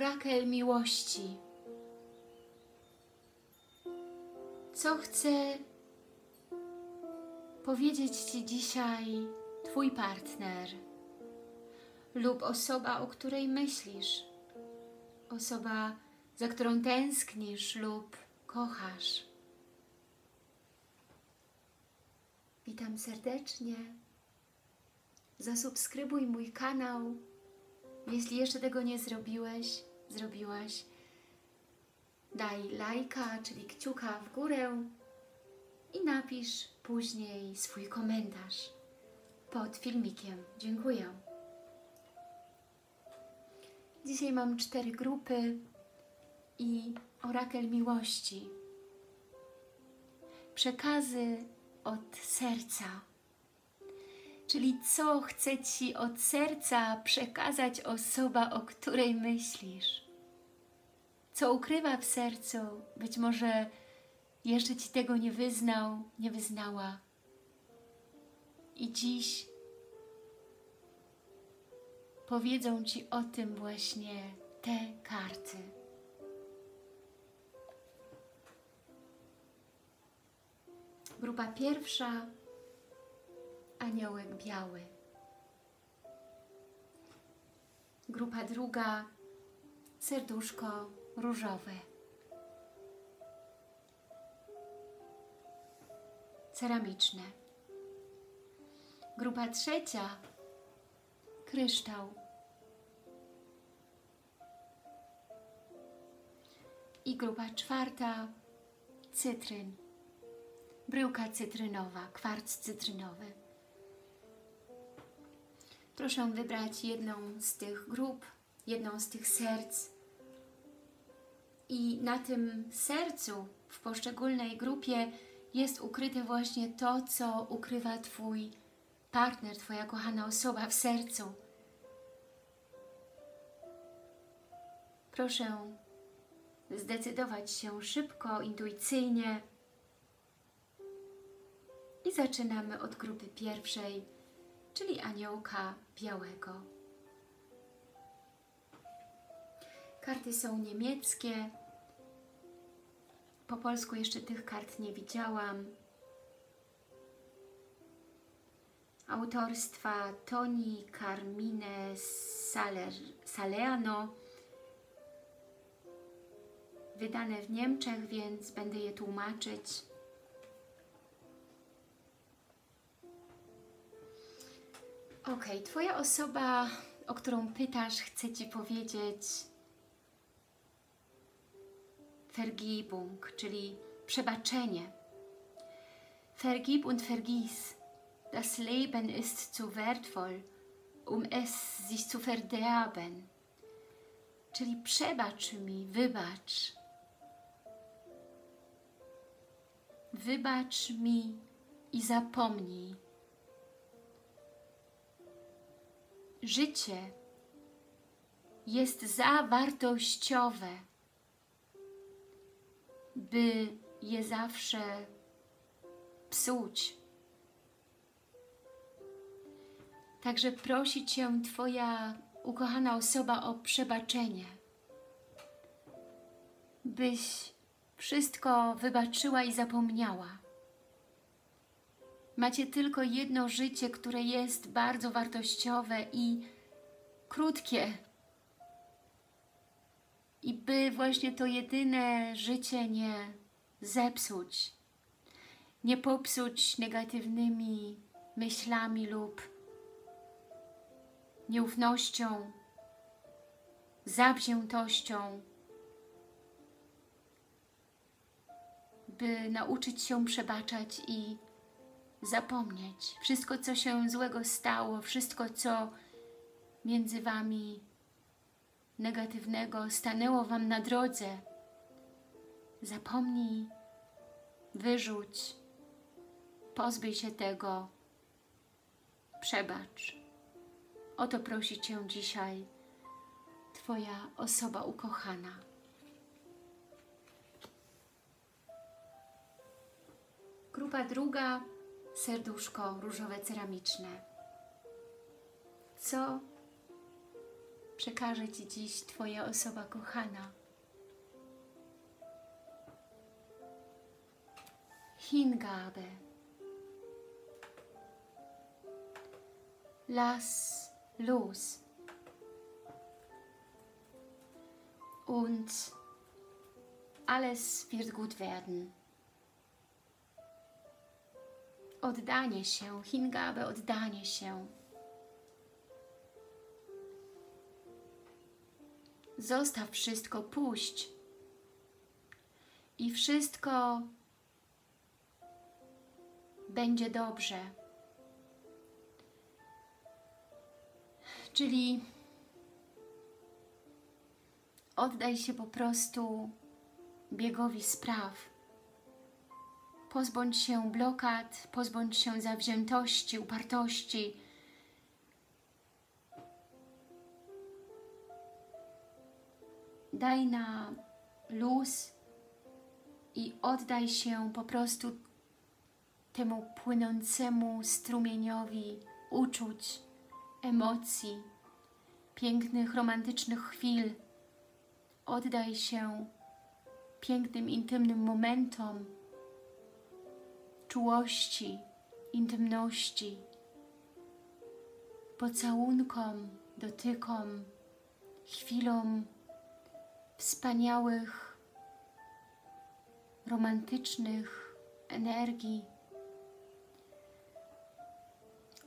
orakel miłości. Co chce powiedzieć Ci dzisiaj Twój partner lub osoba, o której myślisz, osoba, za którą tęsknisz lub kochasz. Witam serdecznie. Zasubskrybuj mój kanał, jeśli jeszcze tego nie zrobiłeś, zrobiłaś. Daj lajka, czyli kciuka w górę i napisz później swój komentarz pod filmikiem. Dziękuję. Dzisiaj mam cztery grupy i orakel miłości. Przekazy od serca. Czyli co chce Ci od serca przekazać osoba, o której myślisz. Co ukrywa w sercu, być może jeszcze Ci tego nie wyznał, nie wyznała. I dziś powiedzą Ci o tym właśnie te karty. Grupa pierwsza Aniołek Biały. Grupa druga Serduszko Różowe. Ceramiczne. Grupa trzecia Kryształ. I grupa czwarta Cytryn bryłka cytrynowa, kwarc cytrynowy. Proszę wybrać jedną z tych grup, jedną z tych serc. I na tym sercu w poszczególnej grupie jest ukryte właśnie to, co ukrywa Twój partner, Twoja kochana osoba w sercu. Proszę zdecydować się szybko, intuicyjnie, i zaczynamy od grupy pierwszej, czyli aniołka białego. Karty są niemieckie. Po polsku jeszcze tych kart nie widziałam. Autorstwa Toni Carmine Saler, Saleano. Wydane w Niemczech, więc będę je tłumaczyć. Ok, Twoja osoba, o którą pytasz, chce Ci powiedzieć Vergebung, czyli przebaczenie. Vergib und vergiss. Das Leben ist zu wertvoll, um es sich zu verderben. Czyli przebacz mi, wybacz. Wybacz mi i zapomnij. Życie jest za wartościowe, by je zawsze psuć. Także prosi Cię Twoja ukochana osoba o przebaczenie, byś wszystko wybaczyła i zapomniała. Macie tylko jedno życie, które jest bardzo wartościowe i krótkie. I by właśnie to jedyne życie nie zepsuć, nie popsuć negatywnymi myślami lub nieufnością, zawziętością, by nauczyć się przebaczać i zapomnieć. Wszystko, co się złego stało, wszystko, co między Wami negatywnego stanęło Wam na drodze, zapomnij, wyrzuć, pozbyj się tego, przebacz. O to prosi Cię dzisiaj Twoja osoba ukochana. Grupa druga serduszko różowe ceramiczne. Co przekaże Ci dziś Twoja osoba kochana. Hingabe. Lass los. Und alles wird gut werden. Oddanie się, Hingabe, oddanie się. Zostaw wszystko, puść. I wszystko będzie dobrze. Czyli oddaj się po prostu biegowi spraw. Pozbądź się blokad, pozbądź się zawziętości, upartości. Daj na luz i oddaj się po prostu temu płynącemu strumieniowi uczuć, emocji, pięknych, romantycznych chwil. Oddaj się pięknym, intymnym momentom, czułości, intymności, pocałunkom, dotykom, chwilom wspaniałych, romantycznych energii.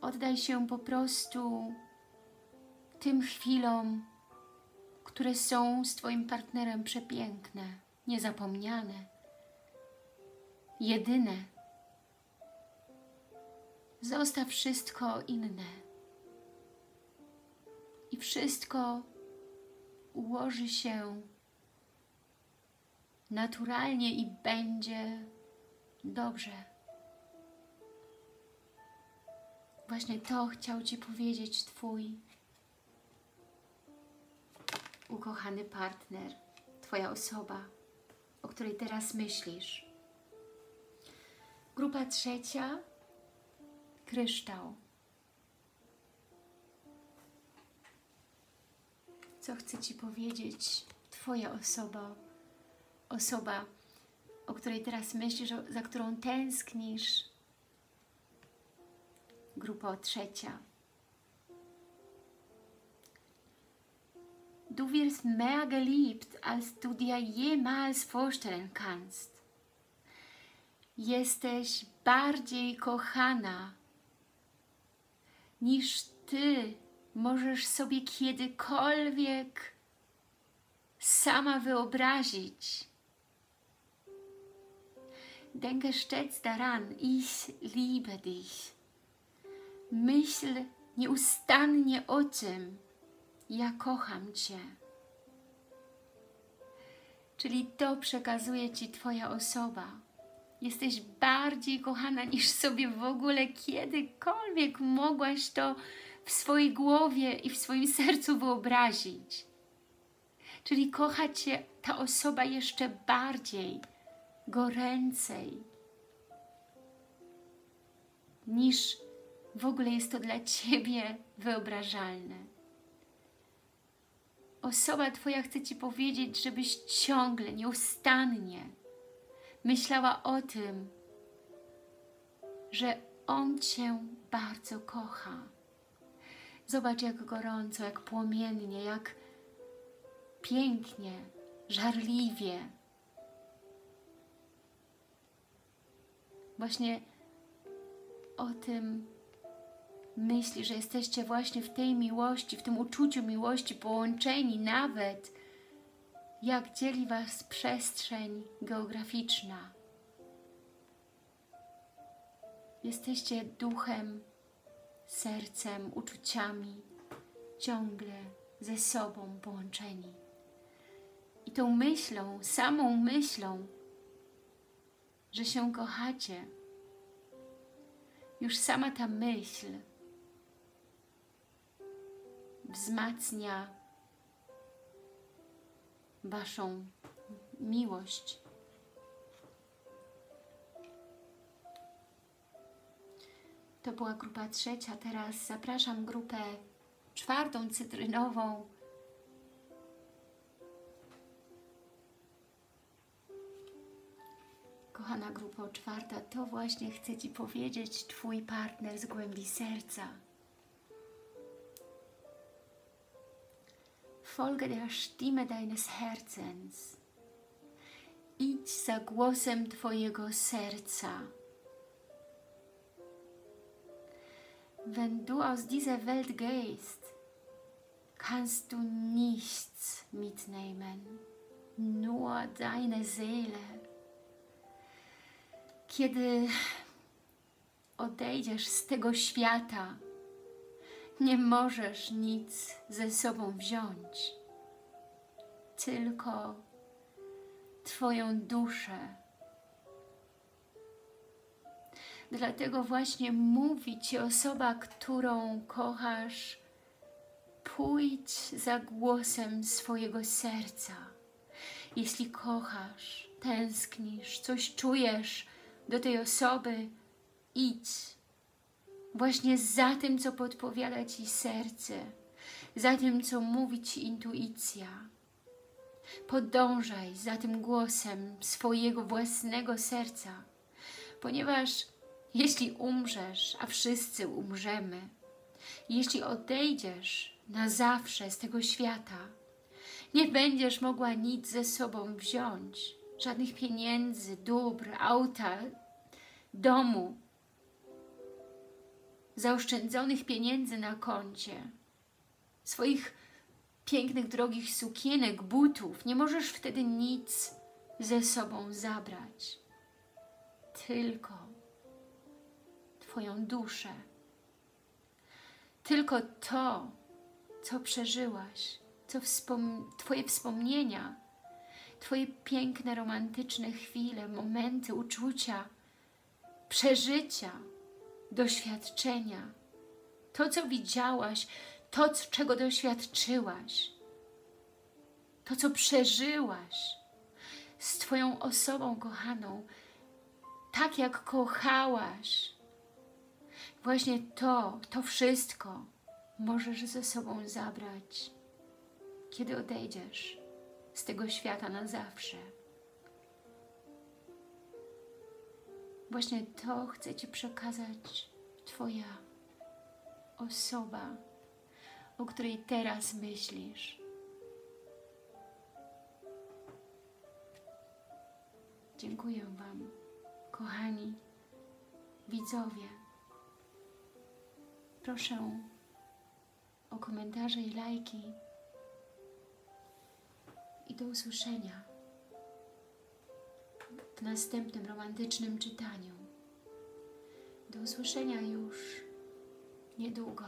Oddaj się po prostu tym chwilom, które są z Twoim partnerem przepiękne, niezapomniane, jedyne. Zostaw wszystko inne i wszystko ułoży się naturalnie i będzie dobrze. Właśnie to chciał Ci powiedzieć Twój ukochany partner, Twoja osoba, o której teraz myślisz. Grupa trzecia, kryształ. Co chce Ci powiedzieć Twoja osoba, osoba, o której teraz myślisz, za którą tęsknisz, Grupa trzecia. Du wirst mehr geliebt, als du dir jemals vorstellen kannst. Jesteś bardziej kochana, niż Ty możesz sobie kiedykolwiek sama wyobrazić. Denke stets daran, ich liebe dich. Myśl nieustannie o tym, ja kocham Cię. Czyli to przekazuje Ci Twoja osoba. Jesteś bardziej kochana niż sobie w ogóle kiedykolwiek mogłaś to w swojej głowie i w swoim sercu wyobrazić. Czyli kocha Cię ta osoba jeszcze bardziej, goręcej niż w ogóle jest to dla Ciebie wyobrażalne. Osoba Twoja chce Ci powiedzieć, żebyś ciągle, nieustannie myślała o tym, że On Cię bardzo kocha. Zobacz, jak gorąco, jak płomiennie, jak pięknie, żarliwie. Właśnie o tym myśli, że jesteście właśnie w tej miłości, w tym uczuciu miłości połączeni nawet, jak dzieli Was przestrzeń geograficzna. Jesteście duchem, sercem, uczuciami, ciągle ze sobą połączeni. I tą myślą, samą myślą, że się kochacie, już sama ta myśl wzmacnia Waszą miłość. To była grupa trzecia, teraz zapraszam grupę czwartą, cytrynową. Kochana grupa czwarta, to właśnie chcę Ci powiedzieć Twój partner z głębi serca. Folge der Stimme deines Herzens. Idź za głosem Twojego serca. Wenn du aus dieser Welt gehst, kannst du nichts mitnehmen, nur deine Seele. Kiedy odejdziesz z tego świata, nie możesz nic ze sobą wziąć, tylko Twoją duszę. Dlatego właśnie mówi Ci osoba, którą kochasz, pójdź za głosem swojego serca. Jeśli kochasz, tęsknisz, coś czujesz do tej osoby, idź właśnie za tym, co podpowiada Ci serce, za tym, co mówi Ci intuicja. Podążaj za tym głosem swojego własnego serca, ponieważ jeśli umrzesz, a wszyscy umrzemy, jeśli odejdziesz na zawsze z tego świata, nie będziesz mogła nic ze sobą wziąć, żadnych pieniędzy, dóbr, auta, domu, zaoszczędzonych pieniędzy na koncie, swoich pięknych, drogich sukienek, butów. Nie możesz wtedy nic ze sobą zabrać. Tylko Twoją duszę. Tylko to, co przeżyłaś, co wspom Twoje wspomnienia, Twoje piękne, romantyczne chwile, momenty, uczucia, przeżycia, doświadczenia, to, co widziałaś, to, czego doświadczyłaś, to, co przeżyłaś z Twoją osobą kochaną, tak jak kochałaś, właśnie to, to wszystko możesz ze sobą zabrać, kiedy odejdziesz z tego świata na zawsze. Właśnie to chce Ci przekazać Twoja osoba, o której teraz myślisz. Dziękuję Wam, kochani widzowie. Proszę o komentarze i lajki. I do usłyszenia następnym romantycznym czytaniu. Do usłyszenia już niedługo.